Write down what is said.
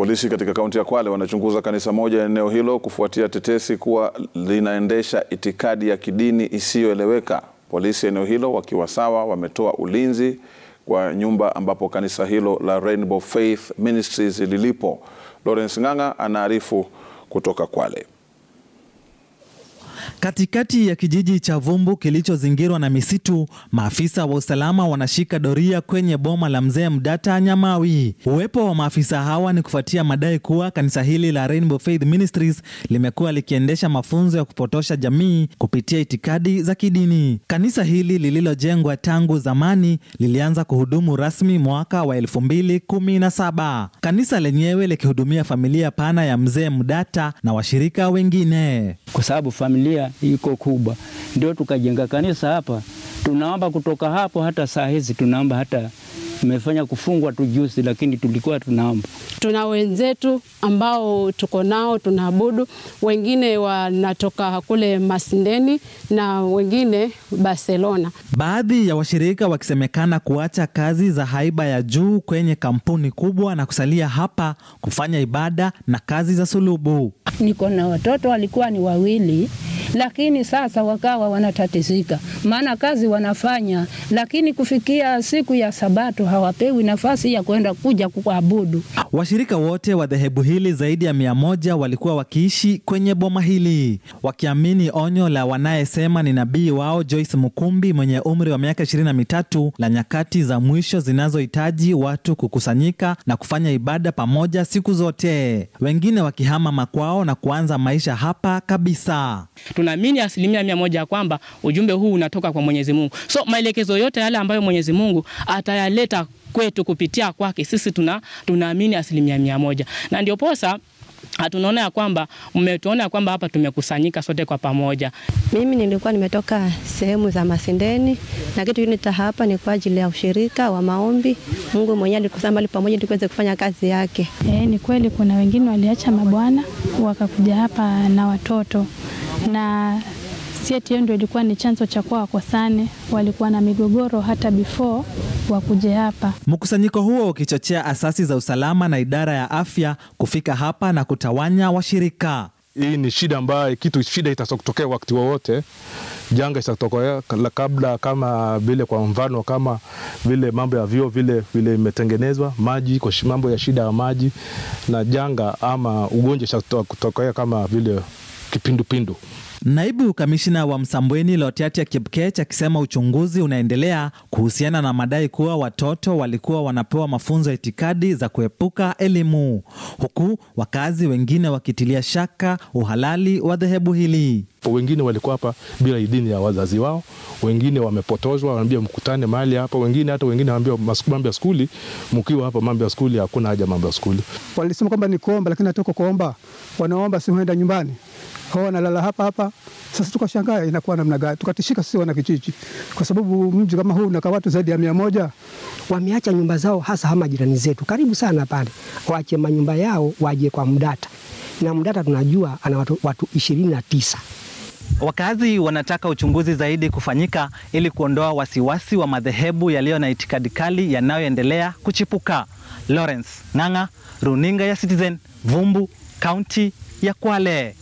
Polisi katika kaunti ya Kwale wanachunguza kanisa moja eneo hilo kufuatia tetesi kuwa linaendesha itikadi ya kidini isiyoeleweka. Polisi eneo hilo wakiwa sawa wametoa ulinzi kwa nyumba ambapo kanisa hilo la Rainbow Faith Ministries lilipo. Lawrence Ng'ang'a anaarifu kutoka Kwale. Katikati ya kijiji cha Vumbu kilichozingirwa na misitu, maafisa wa usalama wanashika doria kwenye boma la mzee Mdata Nyamawi. Uwepo wa maafisa hawa ni kufuatia madai kuwa kanisa hili la Rainbow Faith Ministries limekuwa likiendesha mafunzo ya kupotosha jamii kupitia itikadi za kidini. Kanisa hili lililojengwa tangu zamani lilianza kuhudumu rasmi mwaka wa 2017. Kanisa lenyewe likihudumia familia pana ya mzee Mdata na washirika wengine. Kwa sababu familia iko kubwa, ndio tukajenga kanisa hapa. Tunaomba kutoka hapo, hata saa hizi tunaomba, hata imefanya kufungwa tu juzi, lakini tulikuwa tunaomba. Tuna wenzetu ambao tuko nao tunaabudu, wengine wanatoka kule Masindeni na wengine Barcelona. Baadhi ya washirika wakisemekana kuacha kazi za haiba ya juu kwenye kampuni kubwa na kusalia hapa kufanya ibada na kazi za sulubu. Niko na watoto walikuwa ni wawili, lakini sasa wakawa wanatatizika, maana kazi wanafanya, lakini kufikia siku ya Sabato hawapewi nafasi ya kwenda kuja kuabudu. Washirika wote wa dhehebu hili zaidi ya mia moja walikuwa wakiishi kwenye boma hili wakiamini onyo la wanayesema ni nabii wao Joyce Mukumbi mwenye umri wa miaka ishirini na mitatu la nyakati za mwisho zinazohitaji watu kukusanyika na kufanya ibada pamoja siku zote, wengine wakihama makwao na kuanza maisha hapa kabisa. Tunaamini asilimia mia moja ya kwamba ujumbe huu unatoka kwa Mwenyezi Mungu. So maelekezo yote yale ambayo Mwenyezi Mungu atayaleta kwetu kupitia kwake sisi tuna tunaamini asilimia mia moja na ndio posa tunaona ya kwamba mmetuona ya kwamba hapa tumekusanyika sote kwa pamoja. Mimi nilikuwa nimetoka sehemu za Masindeni na kitu nita hapa ni kwa ajili ya ushirika wa maombi. Mungu mwenyewe alikusanya mahali pamoja ili tuweze kufanya kazi yake. E, ni kweli kuna wengine waliacha mabwana wakakuja hapa na watoto na hiyo ndio ilikuwa ni chanzo cha kuwa wakosane. Walikuwa na migogoro hata before wakuje hapa. Mkusanyiko huo ukichochea asasi za usalama na idara ya afya kufika hapa na kutawanya washirika. Hii ni shida ambayo kitu shida itatokea wakati wowote, janga itatokea kabla, kama vile kwa mfano kama vile mambo ya vyoo vile vile imetengenezwa maji, kwa mambo ya shida ya maji na janga ama ugonjwa itatokea kama vile kipindupindu. Naibu kamishina wa Msambweni Lotiatia Kipkech akisema uchunguzi unaendelea kuhusiana na madai kuwa watoto walikuwa wanapewa mafunzo ya itikadi za kuepuka elimu, huku wakazi wengine wakitilia shaka uhalali wa dhehebu hili. Wengine walikuwa hapa bila idhini ya wazazi wao, wengine wamepotozwa, wanaambia mkutane mahali hapa, wengine hata wengine wanaambia mambo ya skuli, mkiwa hapa mambo ya skuli, hakuna haja mambo ya skuli. Walisema kwamba ni kuomba, lakini hatuko kuomba, wanaomba si huenda nyumbani hao wanalala hapa hapa. Sasa tukashangaa inakuwa namna gani, tukatishika sisi wana kijiji, kwa sababu mji kama huu unakaa watu zaidi ya mia moja. Wameacha nyumba zao, hasa hama jirani zetu karibu sana pale, waache manyumba yao waje kwa Mdata, na Mdata tunajua ana watu, watu ishirini na tisa. Wakazi wanataka uchunguzi zaidi kufanyika ili kuondoa wasiwasi wa madhehebu yaliyo na itikadi kali yanayoendelea kuchipuka. Lawrence Ng'ang'a, runinga ya Citizen, Vumbu, kaunti ya Kwale.